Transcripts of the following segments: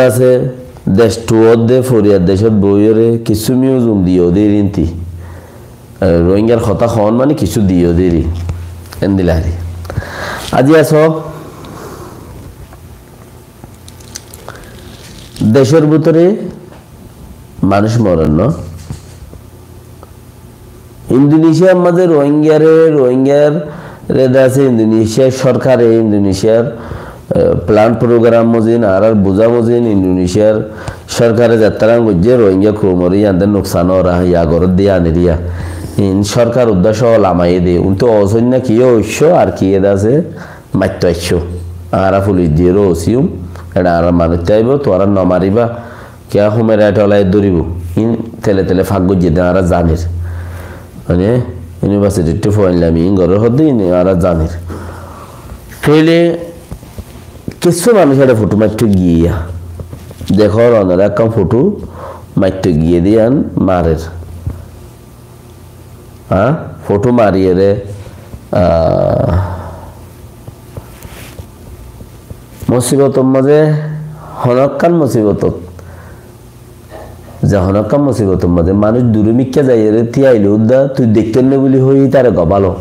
আছে দেশ টু ফরিয়ার দেশত বইরে কিছু দিও রোহিঙ্গার কথা খন মানে কিছু দিও আজি আস দেশের ভিতরে মানুষ মরেন না? ইন্দোনেশিয়ার মধ্যে রোহিঙ্গারে রোহিঙ্গার রেদা আছে ইন্দোনেশিয়ার সরকারে ইন্দোনেশিয়ার প্লান প্রোগ্রাম মজিন আর আর বোঝা মজিন ইন্দোনেশিয়ার সরকারে যাত্রা করছে রোহিঙ্গা খুমরি আন্দের নোকসান ওরা ইয়া গরত দিয়ে আনিরিয়া ইন সরকার উদ্দেশ্য লামাই দিয়ে উন তো অসৈন্য কি ঐশ্য আর কি এদা আছে মাত্য আরা পুলিশ দিয়ে রসিউম এটা আর মানুষ চাইব তোরা নমারিবা কে হুমের এটা ওলাই দৌড়িব ইন তেলে তেলে ফাঁক গজিয়ে দেয় আর জানির মানে ইউনিভার্সিটিতে পড়লাম ইন ঘরের হদ্দি আর জানির ফেলে কিছু মানুষ একটা ফটো মারতে গিয়া দেখো রনের একটা ফটো মারতে গিয়ে দিয়ান মারের হ্যাঁ ফটো মারিয়ে রে মুসিবতর মাঝে হনকান মুসিবতত যে হনকান মুসিবতর মাঝে মানুষ দূরে মিক্কা যাই রে তিয়াইলে উদ্দা তুই দেখতেন না বলি হই তারে গবালো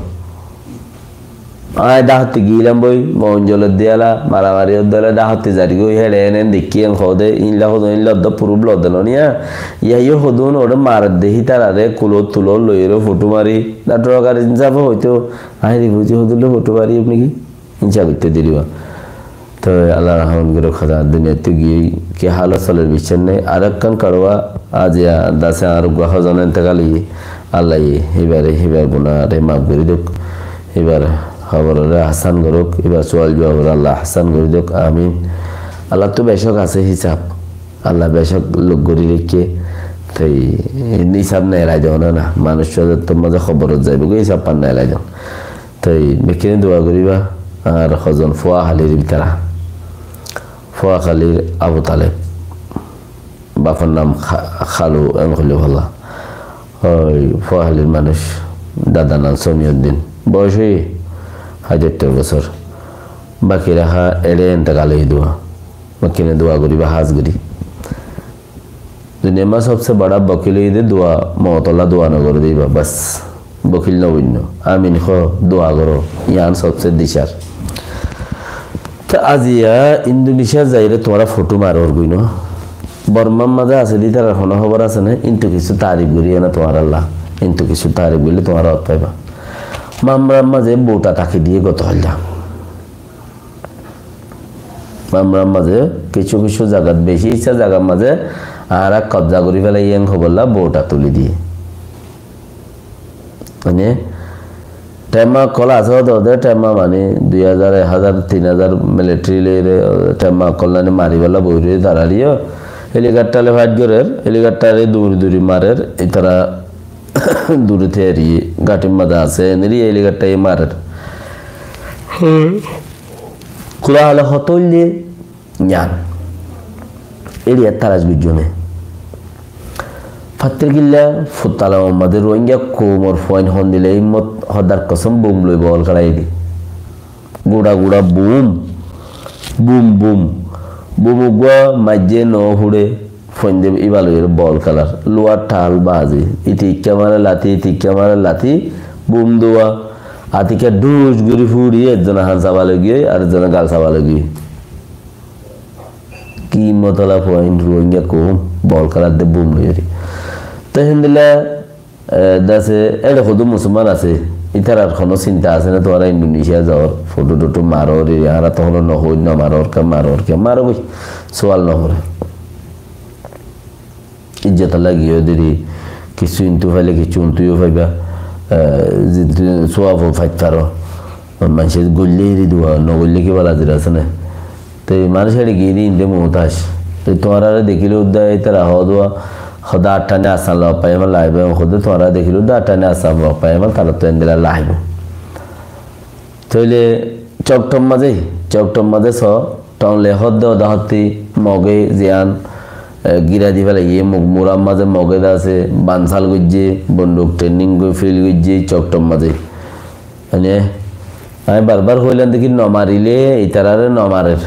আয় গিলাম বই মন জলের দিয়ালা, মারামারি দলে ডাহতে জারি গই, হেড়ে এনে দেখি এন খদে ইনলা হদ, ইনলা দ পুরু ব্লদ নিয়া। ইয়াইও হদুন ওরে মার দেহি তারারে কুলো তুলো লইরে ফটো মারি। ডাক্তার গাড়ি যাব হয়তো আইরি বুঝি হদুলে ফটো মারি আপনি কি? ইনসা করতে দিলিবা তো আল্লাহ রহমান করে খোদা দুনিয়াতে গিয়ে কি হালত চলের বিচার নেই। আর একখান কারবা আজ দাসে আর গ্রহ জনেন তেকালি আল্লাহ এবারে, এবার গুণা রে মাফ করে দেখ এবার খবরে হাসান করুক এবার চোয়াল জবাব আল্লাহ হাসান করে দেখ আমিন আল্লাহ তো বেশক আছে হিসাব আল্লাহ বেশক লোক গড়ি রেখে তাই হিসাব নাই এলাই যাও না মানুষ তোর মাঝে খবরত যাইব হিসাব পান না এলাই যাও তাই বেকিনে দোয়া করিবা আর হজন ফোয়া হালির ভিতরা ফোয়া খালির আবু তালেব বাপার নাম খালু এম হলে ভালা ওই ফোয়া হালির মানুষ দাদা নাম সমিউদ্দিন বয়স হয়ে হাজারটার বছর। বাকি রাখা এড়ে এন্টাকালে দোয়া। বাকিনে দোয়া করি বা হাজ করি। দুনিয়া সবচেয়ে বড় বকিল ঈদে দোয়া মতলা দোয়া নগর দিবা বাস। বকিল নবীন্য আমিন খ, দোয়া করো। ইয়ান সবচেয়ে দিশার। তো আজিয়া ইন্দোনেশিয়া যাইলে তোমরা ফটো মারোর গইন বর্মার মাঝে আছে দি, তার কোনো খবর আছে না? কিন্তু কিছু তারিফ করিয়া না তোমার আল্লাহ। কিন্তু কিছু তারিফ করলে তোমার অত পাইবা। মামরার মাঝে বউটা তাকে দিয়ে গত হইলাম মামরার মাঝে কিছু কিছু জায়গাত বেশি, ইচ্ছা জায়গার মাঝে আর এক কবজা করি ফেলাই ইয়াং খবরলা বউটা তুলি দিয়ে। মানে টেমা কলা আছে ওদের টেমা মানে দুই হাজার, এক হাজার, তিন হাজার মিলিটারি টেমা কল্যাণে মারি পেলা বইরে দাঁড়ালিও। হেলিকপ্টারে করের, হেলিকপ্টারে দূরি দূরি মারের তারা দূরে থেরি গাটির মাঝে আছে এনেরি হেলিকপ্টারে মারের খোলা হলে হতল দিয়ে জ্ঞান এরিয়া তারাজ বিজনে ফাত্তিরগিল্লা ফুতালা আমাদের রোহিঙ্গা কোমর ফয়েন হন দিলে ইমত হদার কসম বুম লই বল কাড়াই দি গুড়া গুড়া বুম বুম বুম বুম গুয়া মাঝে ন হুড়ে ফয়েন দেব বল কালার। লোয়ার ঠাল বাজি। ইতি ক্যামেরা লাতি ইতি ক্যামেরা লাতি বুম দোয়া। আতিকে ডুস গুড়ি ফুড়ি, একজনে হান চাবালে গিয়ে আর একজনে গাল চাবালে গিয়ে। কি মতলা পয়েন্ট রোহিঙ্গা কম বল কালার দে বুম লই তো হিন্দিলা দাসে এটা শুধু মুসলমান আছে। ইতার আর কোনো চিন্তা আছে না তোরা ইন্দোনেশিয়া যাওয়ার ফটো টটো মারো রে আর তখন নহই না মারোর কে মারোর কে মারো সোয়াল নহরে। ইজ্জত লাগিও দেরি কিছু ইন্তু ফাইলে কিছু উন্তুও ফাইবা সোয়াব ফাইত পারো। মানুষে গল্লে এরি দেওয়া নগল্লে কি বলা দিরা আছে না? তো মানুষের গিয়ে দিই ইন্দে মহতাস তো তোমার দেখিলে উদ্দায় তারা হওয়া দেওয়া খোদা আটটানে আসান লগ পাই আমার লাইব। খুদে তোরা দেখিলো দা আটটানে আসাম লগ পাই আমার তারা তো এন্দিলা লাইব। তইলে চকটম মাঝে চকটম মাঝে স, টংলে হদ্দ দাহতি, মগে জিয়ান গিরা দি ফেলে ইয়ে মুখ মুরাম মাঝে মগেদা আছে, বানসাল গুজছে বন্দুক ট্রেনিং ফিল গুজছে চকটম মাঝে মানে আমি বারবার হইলাম দেখি নমারিলে ইতারারে তারারে নমারের।